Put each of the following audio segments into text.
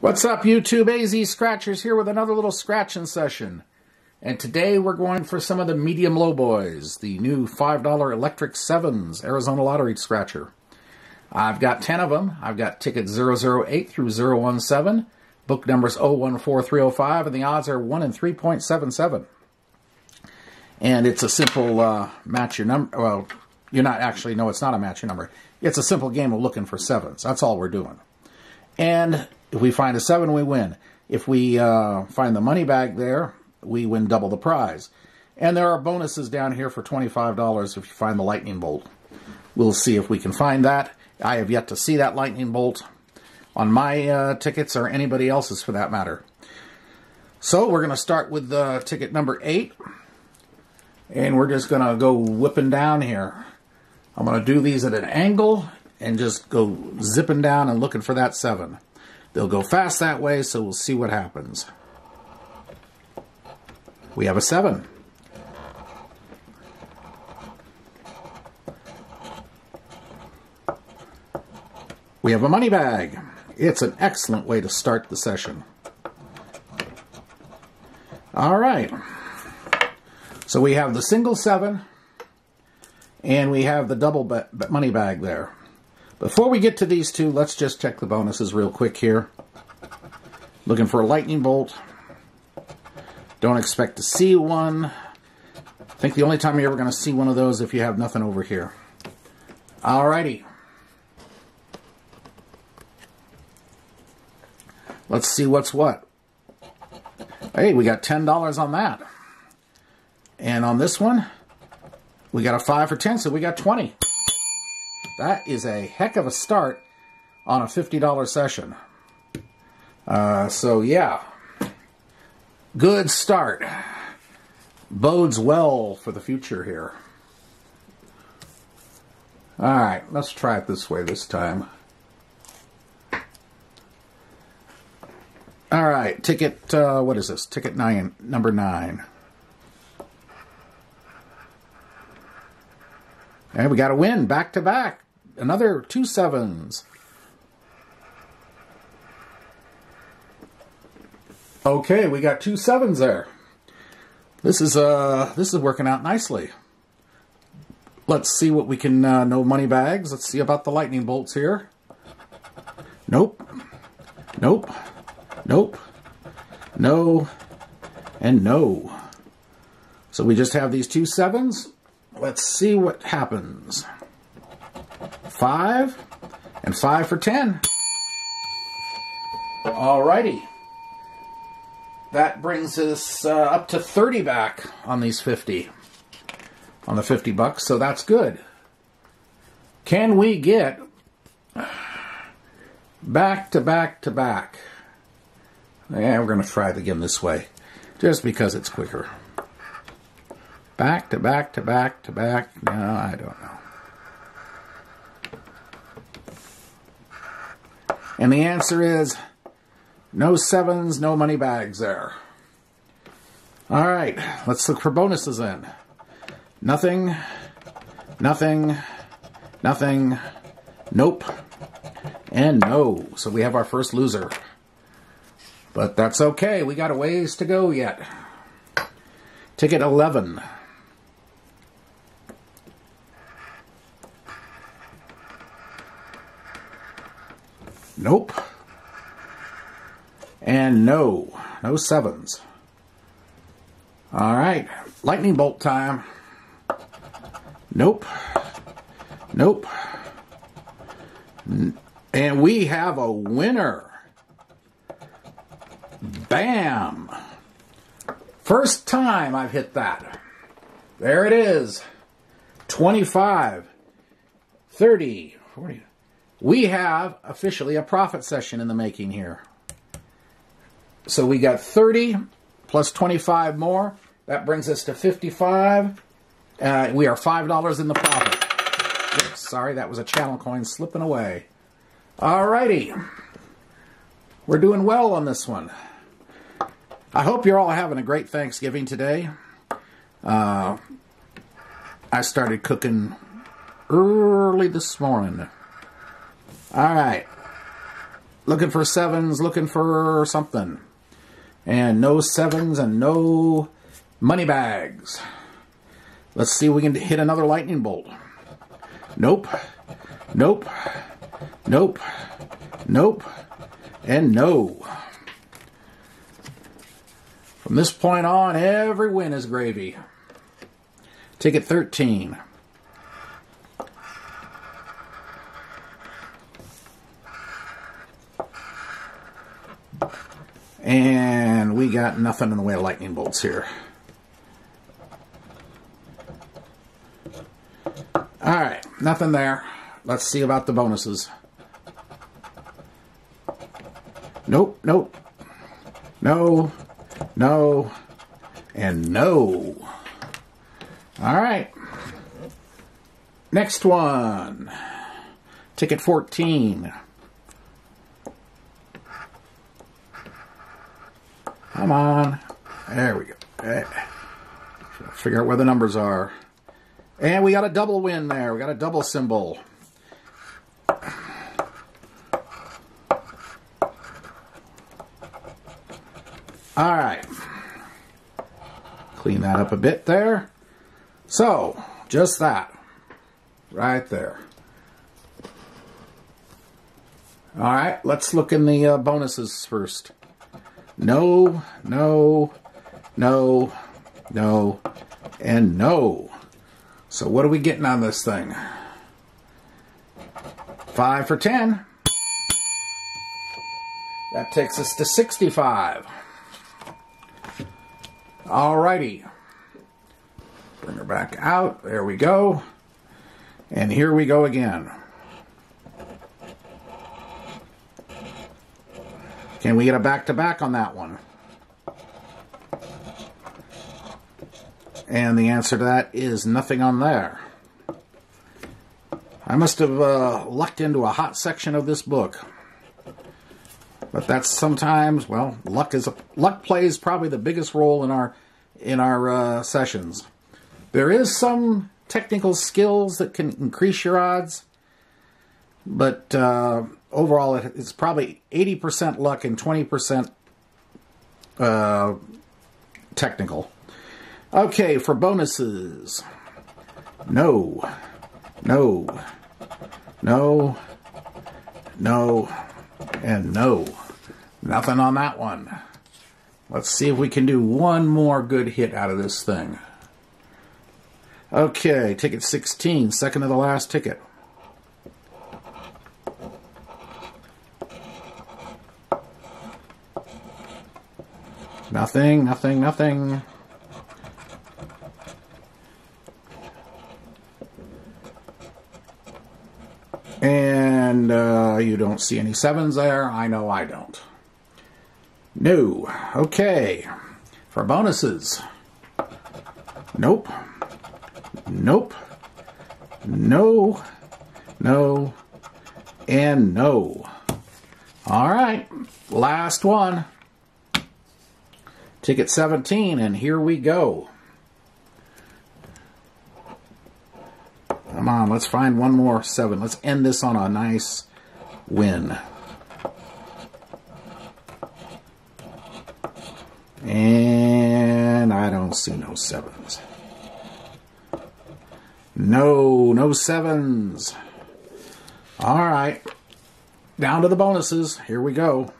What's up, YouTube? AZ Scratchers here with another little scratching session. And today we're going for some of the medium low boys, the new $5 Electric Sevens Arizona Lottery Scratcher. I've got 10 of them. I've got tickets 008 through 017, book numbers 014305, and the odds are 1 in 3.77. And it's a simple uh, match your number. Well, you're not actually, no, it's not a match your number. It's a simple game of looking for sevens. That's all we're doing. And if we find a seven, we win. If we uh, find the money bag there, we win double the prize. And there are bonuses down here for $25 if you find the lightning bolt. We'll see if we can find that. I have yet to see that lightning bolt on my uh, tickets or anybody else's for that matter. So we're going to start with uh, ticket number eight. And we're just going to go whipping down here. I'm going to do these at an angle and just go zipping down and looking for that seven. They'll go fast that way, so we'll see what happens. We have a 7. We have a money bag. It's an excellent way to start the session. All right. So we have the single 7, and we have the double money bag there. Before we get to these two, let's just check the bonuses real quick here. Looking for a lightning bolt. Don't expect to see one. I think the only time you're ever going to see one of those if you have nothing over here. Alrighty. Let's see what's what. Hey, we got $10 on that. And on this one, we got a 5 for 10, so we got 20. That is a heck of a start on a $50 session. Uh, so, yeah. Good start. Bodes well for the future here. Alright, let's try it this way this time. Alright, ticket, uh, what is this? Ticket nine, number nine. And we got a win back to back another two sevens. Okay, we got two sevens there. This is uh this is working out nicely. Let's see what we can uh, no money bags. Let's see about the lightning bolts here. Nope. Nope. Nope. No. And no. So we just have these two sevens. Let's see what happens. Five, and five for ten. Alrighty. That brings us uh, up to 30 back on these 50. On the 50 bucks, so that's good. Can we get back to back to back? Yeah, we're going to try it again this way, just because it's quicker. Back to back to back to back. No, I don't know. And the answer is no sevens, no money bags there. All right, let's look for bonuses then. Nothing, nothing, nothing, nope, and no. So we have our first loser. But that's okay, we got a ways to go yet. Ticket 11. Nope. And no. No sevens. All right. Lightning bolt time. Nope. Nope. And we have a winner. Bam. First time I've hit that. There it is. 25, 30, 40, we have officially a profit session in the making here. So we got 30 plus 25 more. That brings us to 55. Uh, we are $5 in the profit. Oops, sorry, that was a channel coin slipping away. Alrighty. We're doing well on this one. I hope you're all having a great Thanksgiving today. Uh, I started cooking early this morning. All right. looking for sevens, looking for something. And no sevens and no money bags. Let's see if we can hit another lightning bolt. Nope. Nope. Nope. Nope. And no. From this point on, every win is gravy. Ticket 13. And we got nothing in the way of lightning bolts here. Alright, nothing there. Let's see about the bonuses. Nope, nope. No, no, and no. Alright. Next one. Ticket 14. Come on. There we go. Hey. Figure out where the numbers are. And we got a double win there. We got a double symbol. All right. Clean that up a bit there. So, just that. Right there. All right, let's look in the uh, bonuses first. No, no, no, no, and no. So what are we getting on this thing? Five for ten. That takes us to 65. Alrighty. Bring her back out. There we go. And here we go again. Can we get a back-to-back -back on that one? And the answer to that is nothing on there. I must have uh, lucked into a hot section of this book. But that's sometimes, well, luck is a, luck plays probably the biggest role in our in our uh, sessions. There is some technical skills that can increase your odds, but uh, overall, it's probably 80% luck and 20% uh, technical. Okay, for bonuses. No. No. No. No. And no. Nothing on that one. Let's see if we can do one more good hit out of this thing. Okay, ticket 16, second to the last ticket. Nothing, nothing, nothing. And uh, you don't see any sevens there. I know I don't. No. Okay. For bonuses. Nope. Nope. No. No. And no. All right. Last one. Ticket 17, and here we go. Come on, let's find one more seven. Let's end this on a nice win. And I don't see no sevens. No, no sevens. All right. Down to the bonuses. Here we go.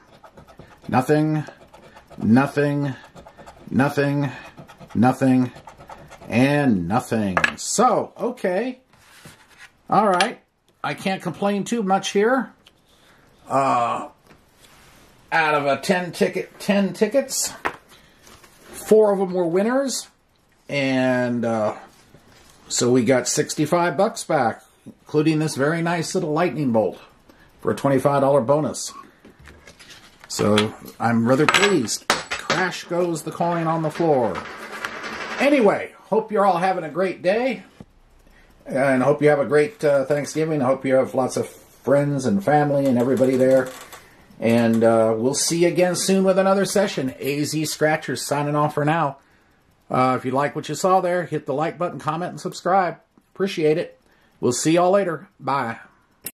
Nothing, nothing, nothing, nothing, and nothing. So, okay. All right. I can't complain too much here. Uh, out of a 10 ticket, 10 tickets, four of them were winners. And, uh, so we got 65 bucks back, including this very nice little lightning bolt for a $25 bonus. So I'm rather pleased. Goes the coin on the floor. Anyway, hope you're all having a great day. And hope you have a great uh, Thanksgiving. I hope you have lots of friends and family and everybody there. And uh, we'll see you again soon with another session. AZ Scratchers signing off for now. Uh, if you like what you saw there, hit the like button, comment, and subscribe. Appreciate it. We'll see y'all later. Bye.